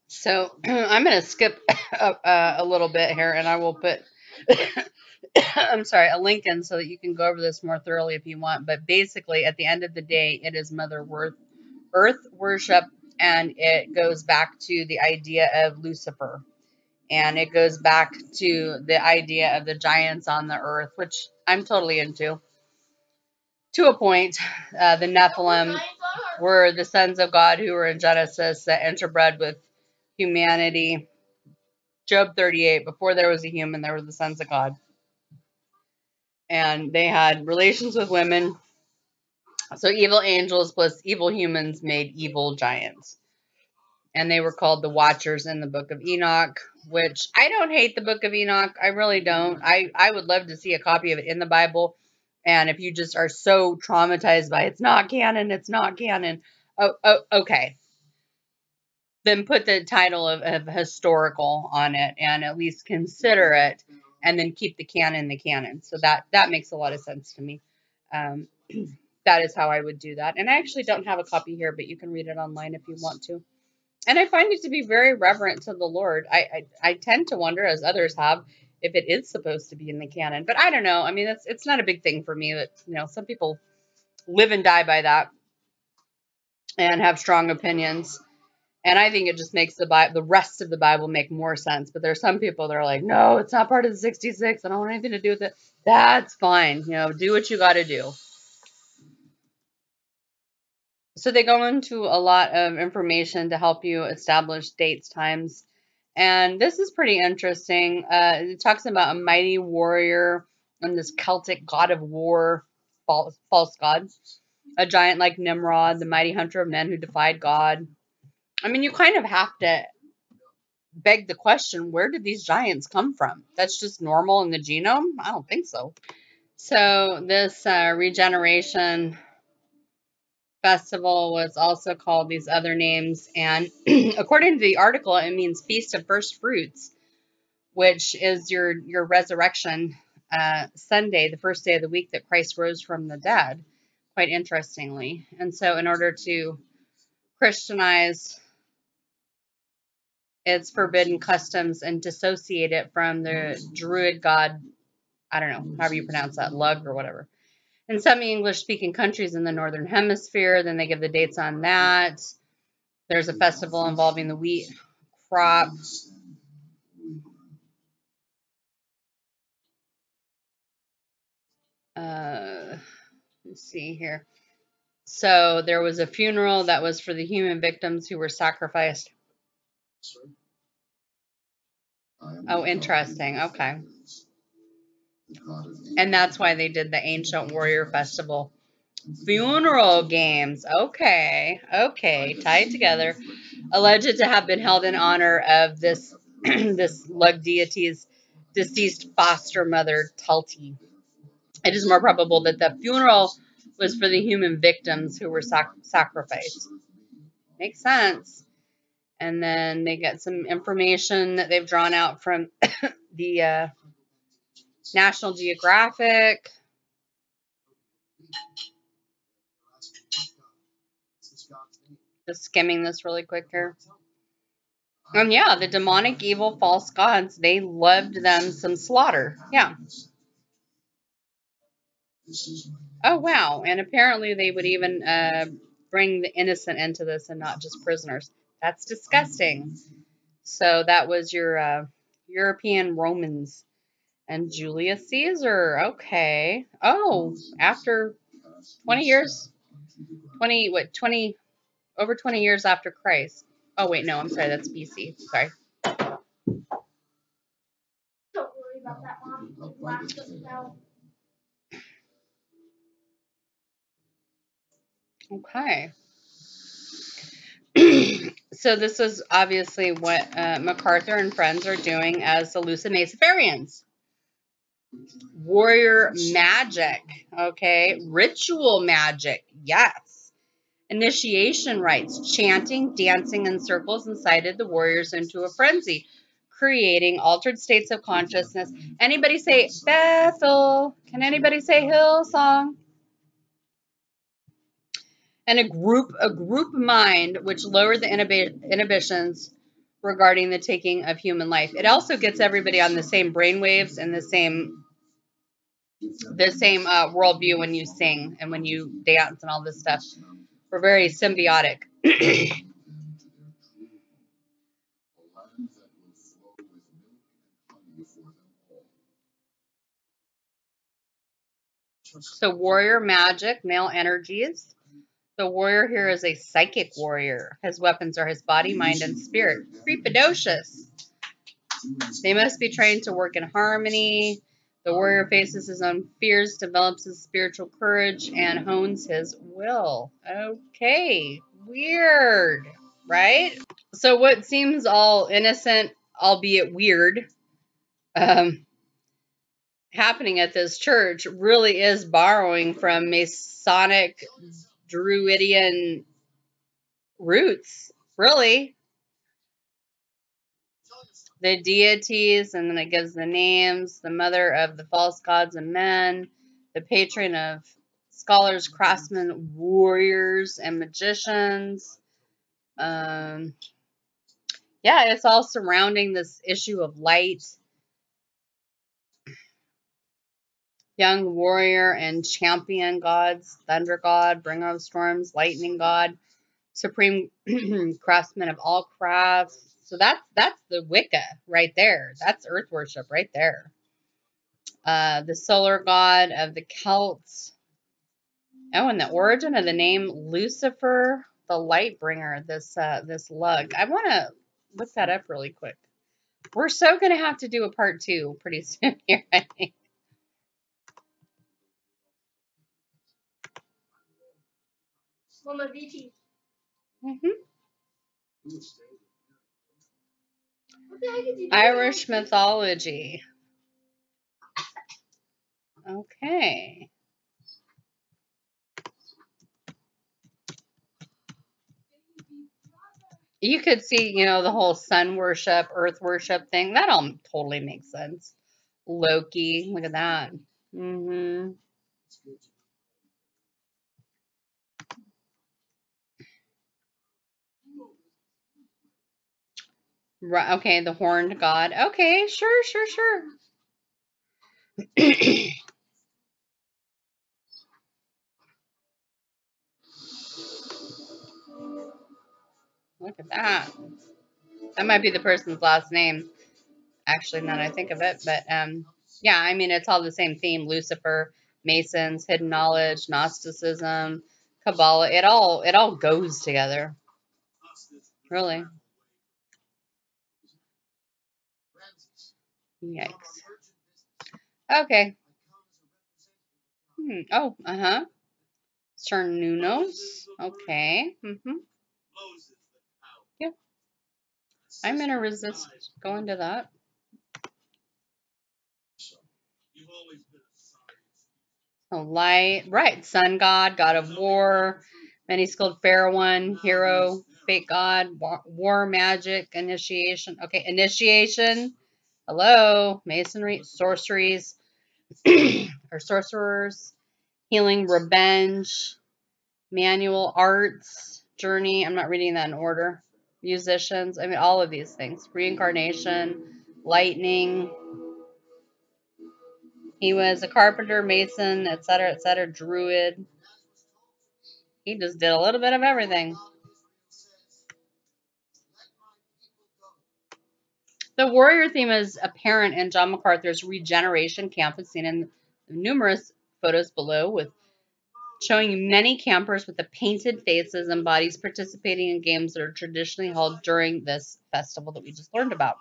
So I'm going to skip a, uh, a little bit here and I will put, I'm sorry, a link in so that you can go over this more thoroughly if you want. But basically, at the end of the day, it is Mother Worth, Earth worship and it goes back to the idea of Lucifer and it goes back to the idea of the giants on the earth, which I'm totally into. To a point, uh, the Nephilim were the sons of God who were in Genesis that interbred with humanity. Job 38, before there was a human, there were the sons of God. And they had relations with women. So evil angels plus evil humans made evil giants and they were called the Watchers in the Book of Enoch, which I don't hate the Book of Enoch. I really don't. I, I would love to see a copy of it in the Bible. And if you just are so traumatized by it's not canon, it's not canon, oh, oh okay. Then put the title of, of historical on it and at least consider it and then keep the canon the canon. So that, that makes a lot of sense to me. Um, that is how I would do that. And I actually don't have a copy here, but you can read it online if you want to and I find it to be very reverent to the Lord. I, I, I tend to wonder, as others have, if it is supposed to be in the canon. But I don't know. I mean, it's it's not a big thing for me. That you know, some people live and die by that, and have strong opinions. And I think it just makes the Bible, the rest of the Bible make more sense. But there are some people that are like, no, it's not part of the 66. I don't want anything to do with it. That's fine. You know, do what you got to do. So they go into a lot of information to help you establish dates, times, and this is pretty interesting. Uh, it talks about a mighty warrior and this Celtic god of war, false, false god, a giant like Nimrod, the mighty hunter of men who defied God. I mean, you kind of have to beg the question where did these giants come from? That's just normal in the genome? I don't think so. So, this uh, regeneration festival was also called these other names. And according to the article, it means Feast of First Fruits, which is your, your resurrection uh, Sunday, the first day of the week that Christ rose from the dead, quite interestingly. And so, in order to Christianize its forbidden customs and dissociate it from the Druid god, I don't know, however you pronounce that, Lug or whatever. In some English speaking countries in the Northern Hemisphere, then they give the dates on that. There's a festival involving the wheat crop. Uh, let's see here. So there was a funeral that was for the human victims who were sacrificed. Oh, interesting. Okay. And that's why they did the Ancient Warrior Festival. Funeral games. Okay. Okay. Tied together. Alleged to have been held in honor of this this lug deity's deceased foster mother, Tulti. It is more probable that the funeral was for the human victims who were sac sacrificed. Makes sense. And then they get some information that they've drawn out from the uh, National Geographic. Just skimming this really quick here. And yeah, the demonic, evil, false gods, they loved them some slaughter. Yeah. Oh, wow. And apparently they would even uh, bring the innocent into this and not just prisoners. That's disgusting. So that was your uh, European Romans and Julius Caesar. Okay. Oh, after 20 years, 20, what, 20, over 20 years after Christ. Oh, wait, no, I'm sorry. That's BC. Sorry. Don't worry about that, Mom. It lasts us now. Okay. so this is obviously what uh, MacArthur and friends are doing as the Luciferians. Warrior magic, okay? Ritual magic, yes. Initiation rites, chanting, dancing in circles incited the warriors into a frenzy, creating altered states of consciousness. Anybody say Bethel? Can anybody say Hillsong? And a group a group mind which lowered the inhibi- inhibitions regarding the taking of human life. It also gets everybody on the same brainwaves and the same the same uh, worldview when you sing and when you dance and all this stuff. We're very symbiotic. so warrior magic, male energies. The warrior here is a psychic warrior. His weapons are his body, mind, and spirit. Precocious. They must be trained to work in harmony. The warrior faces his own fears, develops his spiritual courage, and hones his will. Okay, weird, right? So, what seems all innocent, albeit weird, um, happening at this church really is borrowing from Masonic Druidian roots, really. The deities, and then it gives the names the mother of the false gods and men, the patron of scholars, craftsmen, warriors, and magicians. Um, yeah, it's all surrounding this issue of light. Young warrior and champion gods, thunder god, bringer of storms, lightning god, supreme craftsman of all crafts. So that's that's the Wicca right there. That's earth worship right there. Uh, the solar god of the Celts. Oh, and the origin of the name Lucifer, the light bringer. This uh, this lug. I want to look that up really quick. We're so gonna have to do a part two pretty soon here. I think. Mama Mm-hmm. Irish mythology. Okay. You could see, you know, the whole sun worship, earth worship thing. That all totally makes sense. Loki, look at that. Mm-hmm. Right. Okay, the horned god. Okay, sure, sure, sure. Look at that. That might be the person's last name. Actually, now that I think of it, but um, yeah, I mean it's all the same theme: Lucifer, Masons, hidden knowledge, Gnosticism, Kabbalah. It all it all goes together. Really. Yikes. Okay. Hmm. Oh, uh huh. Cernunnos. Okay. Mm-hmm. Yep. I'm gonna resist going to that. Oh, light. Right. Sun god, god of war, many skilled fair one, hero, fate god, war, war magic, initiation. Okay, initiation. Hello, masonry, sorceries, or sorcerers, healing, revenge, manual arts, journey. I'm not reading that in order. Musicians. I mean, all of these things. Reincarnation, lightning. He was a carpenter, mason, etc., etc., druid. He just did a little bit of everything. The warrior theme is apparent in John MacArthur's Regeneration Camp, as seen in numerous photos below, with showing many campers with the painted faces and bodies participating in games that are traditionally held during this festival that we just learned about.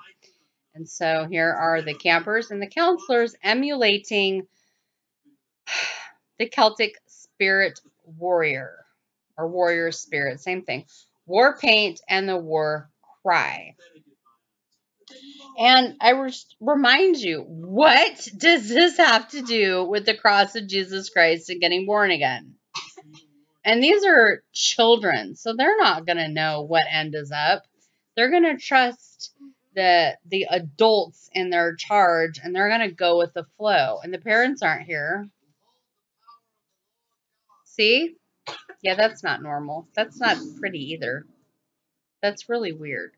And so here are the campers and the counselors emulating the Celtic spirit warrior or warrior spirit, same thing. War paint and the war cry. And I remind you, what does this have to do with the cross of Jesus Christ and getting born again? And these are children, so they're not going to know what end is up. They're going to trust the the adults in their charge and they're going to go with the flow. And the parents aren't here. See? Yeah, that's not normal. That's not pretty either. That's really weird.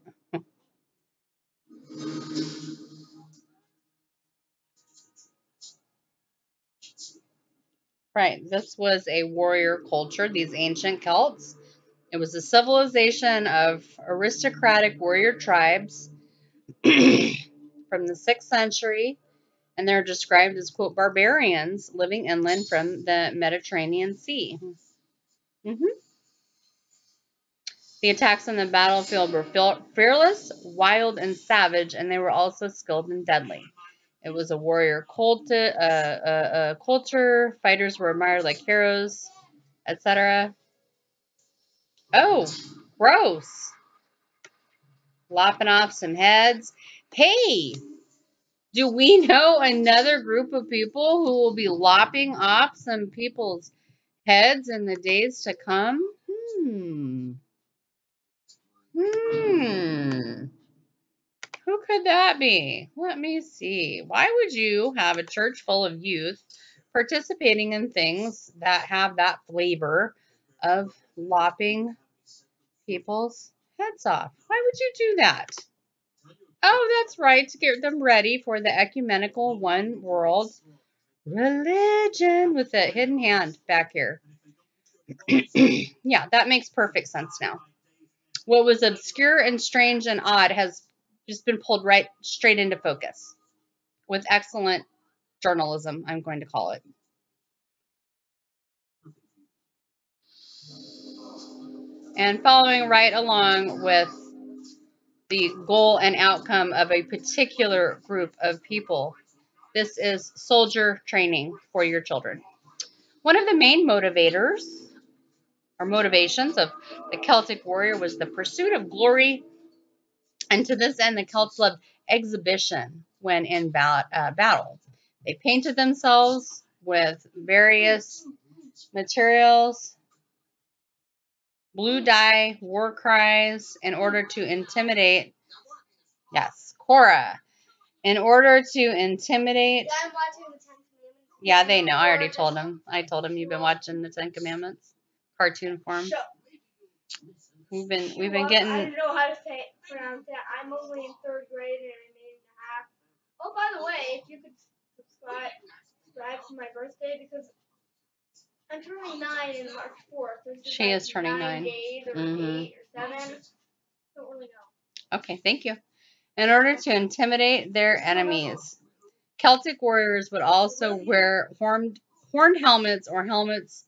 Right. This was a warrior culture, these ancient Celts. It was a civilization of aristocratic warrior tribes from the 6th century, and they're described as, quote, barbarians living inland from the Mediterranean Sea. Mm-hmm. The attacks on the battlefield were fearless, wild, and savage, and they were also skilled and deadly. It was a warrior cult, uh, uh, uh, culture. Fighters were admired like heroes, etc. Oh, gross. Lopping off some heads. Hey, do we know another group of people who will be lopping off some people's heads in the days to come? Hmm. Hmm. Who could that be? Let me see. Why would you have a church full of youth participating in things that have that flavor of lopping people's heads off? Why would you do that? Oh, that's right, to get them ready for the ecumenical one world religion with a hidden hand back here. yeah, that makes perfect sense now. What was obscure and strange and odd has just been pulled right straight into focus with excellent journalism, I'm going to call it. And following right along with the goal and outcome of a particular group of people. This is soldier training for your children. One of the main motivators or motivations of the Celtic warrior was the pursuit of glory and to this end, the Celts loved exhibition when in uh, battle. They painted themselves with various materials Blue dye, war cries in order to intimidate. Yes, Cora. In order to intimidate. Yeah, I'm watching the Ten Commandments. Yeah, they know. I already told them. I told them you've been watching the Ten Commandments, cartoon form. We've been we've been Well, I getting. don't know how to say pronounce that. I'm only in third grade and I'm eight and a half. Oh, by the way, if you could subscribe, subscribe to my birthday because I'm turning nine in March fourth. She is turning nine. Days or mm-hmm. eight or seven. Don't really know. Okay, thank you. In order to intimidate their enemies, Celtic warriors would also wear horned horned helmets or helmets.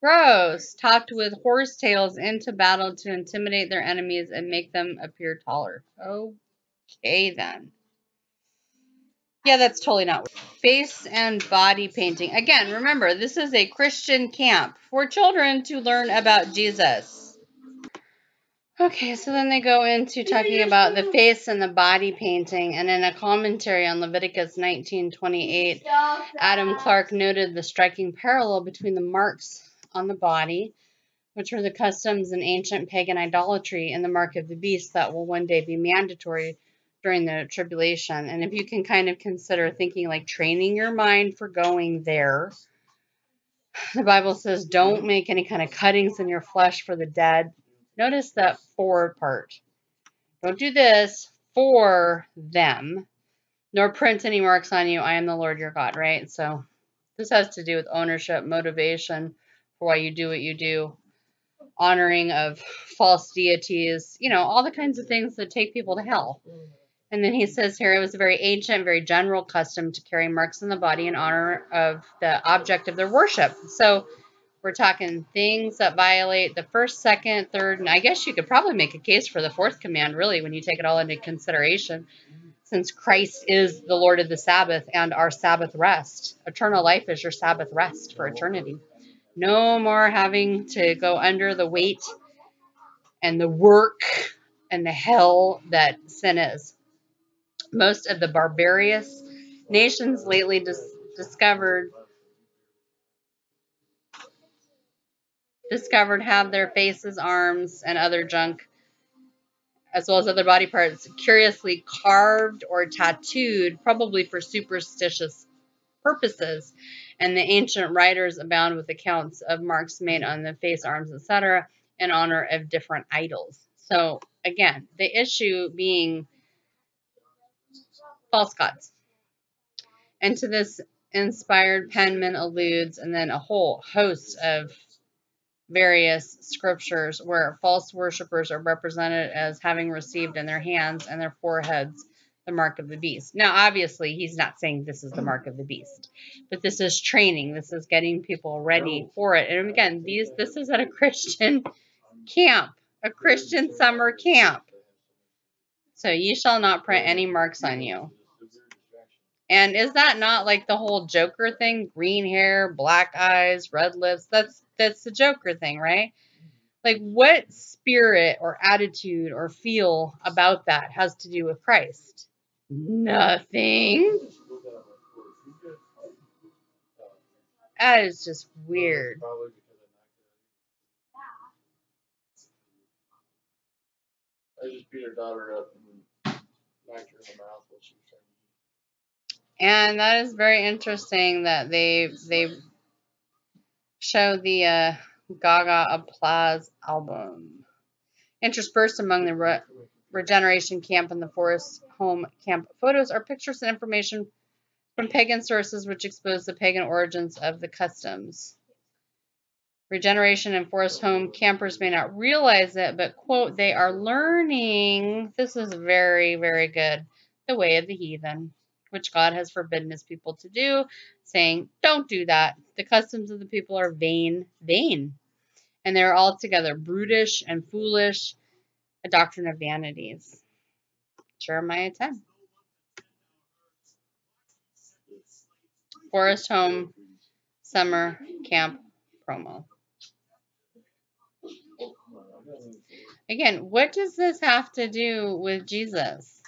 Gross, topped with horse tails into battle to intimidate their enemies and make them appear taller. Okay, then. Yeah, that's totally not. Face and body painting. Again, remember, this is a Christian camp for children to learn about Jesus. Okay, so then they go into talking about the face and the body painting, and in a commentary on Leviticus 19:28, Stop Adam. Clarke noted the striking parallel between the marks on the body, which were the customs in ancient pagan idolatry, and the mark of the beast that will one day be mandatory during the tribulation. And if you can kind of consider thinking like training your mind for going there, the Bible says, don't make any kind of cuttings in your flesh for the dead. Notice that forward part. Don't do this for them, nor print any marks on you. I am the Lord your God, right? So this has to do with ownership, motivation for why you do what you do, honoring of false deities, you know, all the kinds of things that take people to hell. Mm-hmm. And then he says here it was a very ancient, very general custom to carry marks on the body in honor of the object of their worship. So we're talking things that violate the first, second, third, and I guess you could probably make a case for the fourth command, really, when you take it all into consideration, since Christ is the Lord of the Sabbath and our Sabbath rest. Eternal life is your Sabbath rest for eternity. No more having to go under the weight and the work and the hell that sin is. Most of the barbarous nations lately dis- discovered discovered have their faces, arms, and other junk, as well as other body parts, curiously carved or tattooed, probably for superstitious purposes. And the ancient writers abound with accounts of marks made on the face, arms, etc., in honor of different idols. So, again, the issue being false gods. And to this inspired penman alludes, and then a whole host of various scriptures where false worshippers are represented as having received in their hands and their foreheads the mark of the beast. Now, obviously, he's not saying this is the mark of the beast, but this is training. This is getting people ready for it. And again, these this is at a Christian camp, a Christian summer camp. So ye shall not print any marks on you. And is that not like the whole Joker thing? Green hair, black eyes, red lips. That's that's the Joker thing, right? Like what spirit or attitude or feel about that has to do with Christ? Nothing. That is just weird. I just beat her daughter up and knocked her in the mouth while she was trying And that is very interesting that they they show the uh, Gaga Applause album. Interspersed among the Regeneration Camp and the Forest Home Camp photos are pictures and information from pagan sources which expose the pagan origins of the customs. Regeneration and Forest Home campers may not realize it, but, quote, they are learning, this is very, very good, the way of the heathen which God has forbidden his people to do, saying, Don't do that. The customs of the people are vain, vain. And they're altogether brutish and foolish, a doctrine of vanities. Jeremiah 10. Forest Home Summer Camp promo. Again, what does this have to do with Jesus?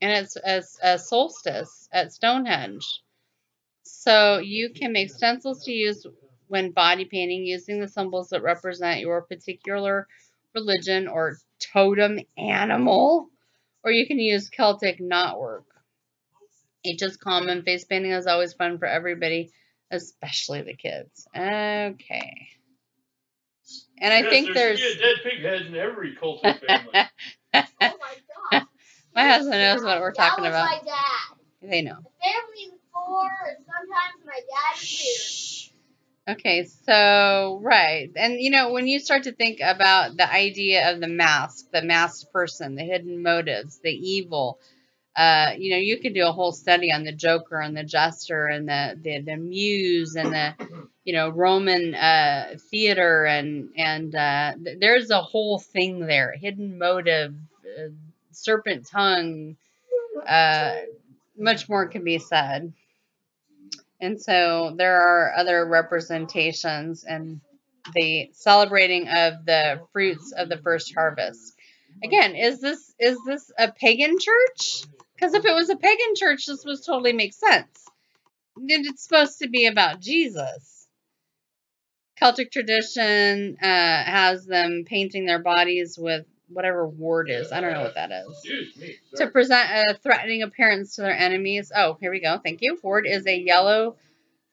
and it's as a solstice at Stonehenge. So you can make stencils to use when body painting using the symbols that represent your particular religion or totem animal, or you can use Celtic knotwork. It's just common. Face painting is always fun for everybody, especially the kids. Okay. And I Yes, think there should there's. dead pig head in every cultic family. Oh my god. My husband knows what we're talking that was about. my dad. They know. The family of four, and sometimes my dad is Okay, so right. And you know, when you start to think about the idea of the mask, the masked person, the hidden motives, the evil, uh, you know, you could do a whole study on the Joker and the Jester and the the, the Muse and the you know Roman uh, theater and and uh, th- there's a whole thing there, hidden motive, uh, serpent tongue, uh, much more can be said. And so there are other representations and the celebrating of the fruits of the first harvest. Again, is this is this a pagan church? Because if it was a pagan church, this would totally make sense. It's supposed to be about Jesus. Celtic tradition uh, has them painting their bodies with whatever woad is. I don't know what that is Excuse me. to present a threatening appearance to their enemies. Oh, here we go. Thank you. Woad is a yellow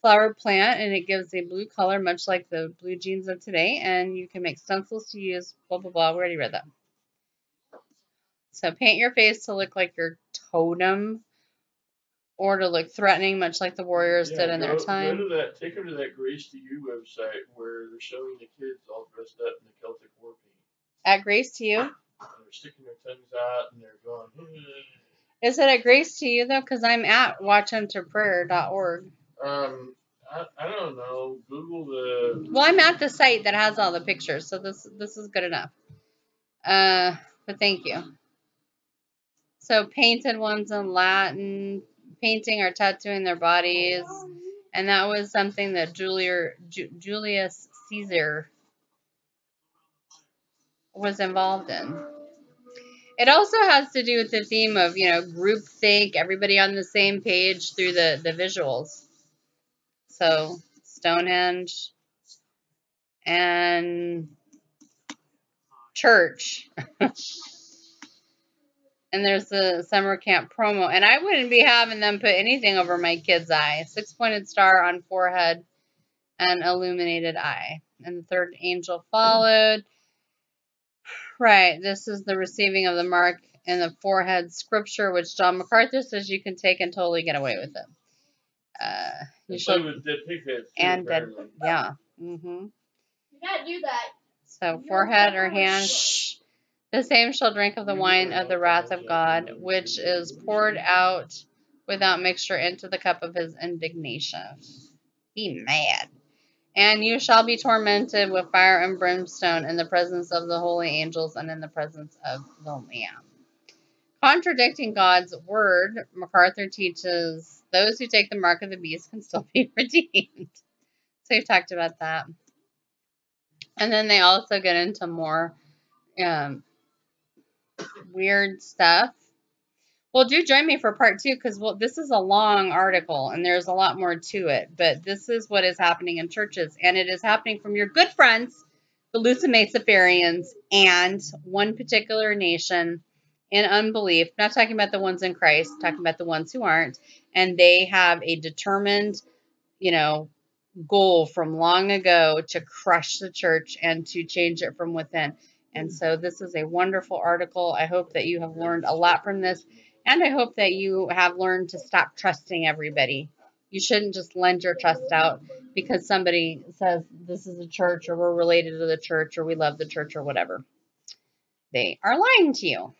flower plant and it gives a blue color, much like the blue jeans of today. And you can make stencils to use, blah, blah, blah. We already read that. So paint your face to look like your totem or to look threatening, much like the warriors Yeah, did in their go- time. Go to that, take them to that Grace to You website where they're showing the kids all dressed up in the Celtic war. At Grace to You. They're sticking their tongues out and they're going, Is it at Grace to You, though? Because I'm at watchuntoprayer.org. um, I, I don't know. Google the. Well, I'm at the site that has all the pictures, so this this is good enough. Uh, but thank you. So painted ones in Latin, painting or tattooing their bodies, and that was something that Julia, Ju, Julius Caesar was involved in. It also has to do with the theme of you know groupthink, everybody on the same page through the the visuals. So Stonehenge and church. and there's the summer camp promo. And I wouldn't be having them put anything over my kid's eye. Six pointed star on forehead and illuminated eye. And the third angel followed. Right. This is the receiving of the mark in the forehead scripture, which John MacArthur says you can take and totally get away with it. Uh, you should, with dead pig and dead, apparently. yeah. hmm You gotta do that. So forehead or hand. Shh. The same shall drink of the wine of the wrath of God, which is poured out without mixture into the cup of his indignation. Be mad. And you shall be tormented with fire and brimstone in the presence of the holy angels and in the presence of the Lamb. Contradicting God's word, MacArthur teaches those who take the mark of the beast can still be redeemed. So we've talked about that. And then they also get into more um, weird stuff. Well, do join me for part two because well, this is a long article and there's a lot more to it. But this is what is happening in churches, and it is happening from your good friends, the Luciferians, and one particular nation in unbelief. Not talking about the ones in Christ, talking about the ones who aren't, and they have a determined, you know, goal from long ago to crush the church and to change it from within. And so this is a wonderful article. I hope that you have learned a lot from this. And I hope that you have learned to stop trusting everybody. You shouldn't just lend your trust out because somebody says this is a church or we're related to the church or we love the church or whatever. They are lying to you.